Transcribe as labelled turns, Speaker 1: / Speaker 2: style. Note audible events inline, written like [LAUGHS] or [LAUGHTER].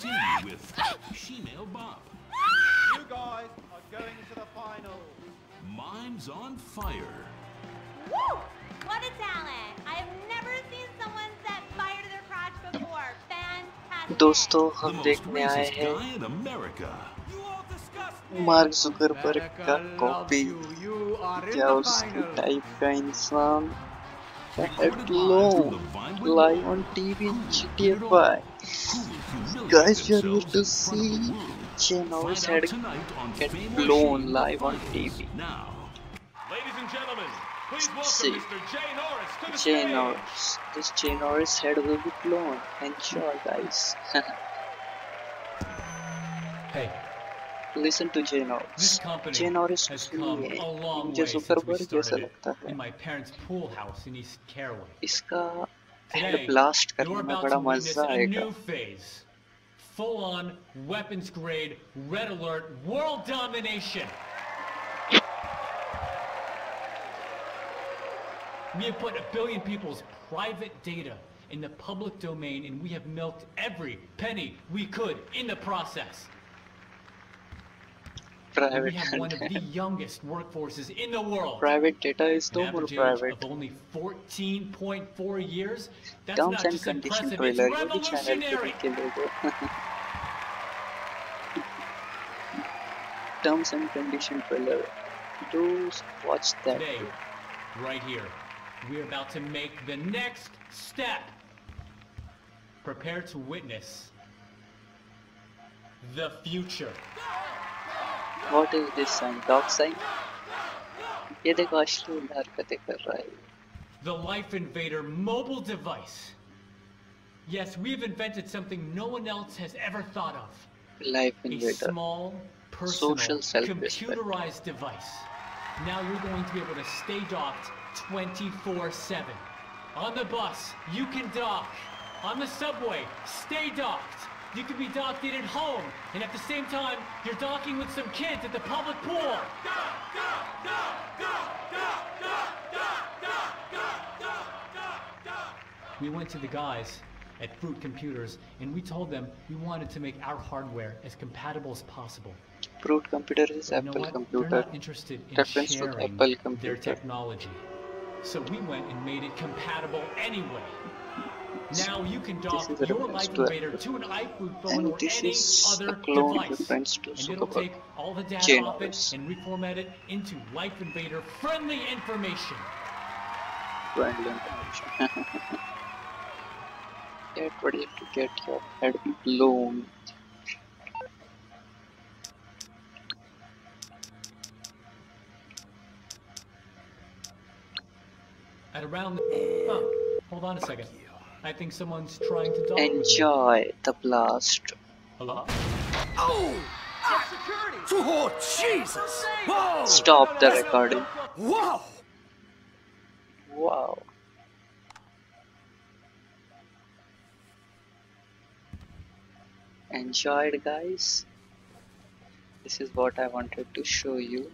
Speaker 1: continue with Shemale Bob.
Speaker 2: You guys are going to the final.
Speaker 1: Mimes on Fire.
Speaker 3: Woo! What a talent! I have never seen someone set fire to their crotch before. Fantastic.
Speaker 4: दोस्तों
Speaker 1: The
Speaker 4: हम
Speaker 1: most
Speaker 4: देखने आए
Speaker 1: racist
Speaker 4: हैं
Speaker 1: guy in America.
Speaker 2: You all disgust me.
Speaker 4: Mark Zuckerberg का
Speaker 2: America
Speaker 4: copy
Speaker 2: loves you. You are in
Speaker 4: क्या
Speaker 2: the
Speaker 4: उसके
Speaker 2: final.
Speaker 4: Type का इंसान
Speaker 1: Recorded
Speaker 4: Hello,
Speaker 1: live from the Vinewood
Speaker 4: live
Speaker 1: Mall.
Speaker 4: on TV in
Speaker 1: Who
Speaker 4: GTA 5.
Speaker 1: on? Who will humiliate
Speaker 4: Guys, we are here to
Speaker 1: in front of the
Speaker 4: see
Speaker 1: world?
Speaker 4: Geno's
Speaker 1: Find out
Speaker 4: head get blown live on TV.
Speaker 2: Ladies and gentlemen, please welcome
Speaker 4: See.
Speaker 2: Mr. Jay Norris to the
Speaker 4: Jay
Speaker 2: stage.
Speaker 4: Norris. This Jay Norris head will be blown. Enjoy, guys. [LAUGHS]
Speaker 5: Hey,
Speaker 4: Listen to Jay
Speaker 5: this
Speaker 4: Norris.
Speaker 5: company
Speaker 4: Jay Norris
Speaker 5: has
Speaker 4: कुछ
Speaker 5: come
Speaker 4: नहीं
Speaker 5: a
Speaker 4: है
Speaker 5: long
Speaker 4: मुझे
Speaker 5: way since we
Speaker 4: Zuckerberg जैसा
Speaker 5: started
Speaker 4: लगता
Speaker 5: it
Speaker 4: है
Speaker 5: in my parents' pool house in East Caraway.
Speaker 4: इसका
Speaker 5: Today,
Speaker 4: head blast
Speaker 5: you're
Speaker 4: करने में
Speaker 5: about
Speaker 4: बड़ा
Speaker 5: to witness
Speaker 4: मजा
Speaker 5: a
Speaker 4: आएगा
Speaker 5: new phase. Full-on weapons grade, red alert, world domination. We have put a billion people's private data in the public domain and we have milked every penny we could in the process. private we have one of the youngest workforces in the world. Private
Speaker 4: data is
Speaker 5: no more
Speaker 4: private.
Speaker 5: Of only 14.4 years. That's
Speaker 4: Terms
Speaker 5: not
Speaker 4: and
Speaker 5: just
Speaker 4: condition
Speaker 5: trailer. It's revolutionary. [LAUGHS]
Speaker 4: Terms and condition trailer. Do watch that.
Speaker 5: Today, right here, we're about to make the next step. Prepare to witness the future.
Speaker 4: What is this sign? Dock sign. ये देखो अश्लील हरकतें कर रहा है
Speaker 5: The Lifeinvader mobile device. Yes, we've invented something no one else has ever thought of.
Speaker 4: Lifeinvader.
Speaker 5: A small, personal, computerized device. Now you're going to be able to stay docked 24-7. On the bus, you can dock. On the subway, stay docked. You can be docked in at home, and at the same time, you're docking with some kids at the public pool. We went to the guys at Fruit Computers, and we told them we wanted to make our hardware as compatible as possible.
Speaker 4: Fruit Computers is
Speaker 5: But you know
Speaker 4: Apple
Speaker 5: what? They're
Speaker 4: computer
Speaker 5: not interested in
Speaker 4: Reference
Speaker 5: sharing
Speaker 4: Apple
Speaker 5: their technology. So we went and made it compatible anyway. Now you can dock
Speaker 4: is
Speaker 5: your Life
Speaker 4: to
Speaker 5: Invader to an iPhone phone
Speaker 4: And
Speaker 5: or any
Speaker 4: is a
Speaker 5: other
Speaker 4: clone
Speaker 5: device. And it'll
Speaker 4: Zuckerberg.
Speaker 5: take all the data
Speaker 4: Jay
Speaker 5: off it and reformat it into Life Invader friendly information.
Speaker 4: friendly information [LAUGHS] get ready to get your head blown
Speaker 5: At around the... Oh, hold on a second. I think someone's trying to dock with me.
Speaker 4: enjoy the blast
Speaker 5: Hello?
Speaker 6: Oh! Oh, Jesus! Whoa!
Speaker 4: stop the recording
Speaker 6: Whoa!
Speaker 4: wow enjoyed guys this is what i wanted to show you